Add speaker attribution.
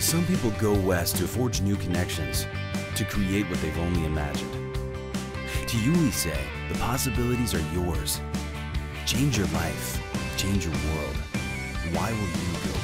Speaker 1: Some people go west to forge new connections, to create what they've only imagined. To you, we say, the possibilities are yours. Change your life, change your world. Why will you go?